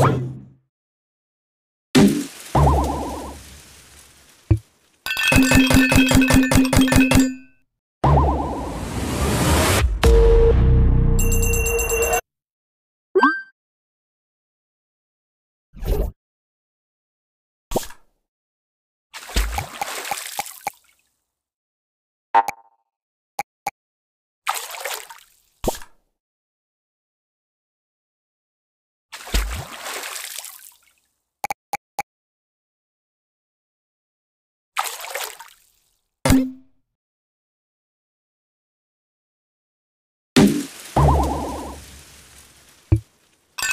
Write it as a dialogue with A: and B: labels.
A: 수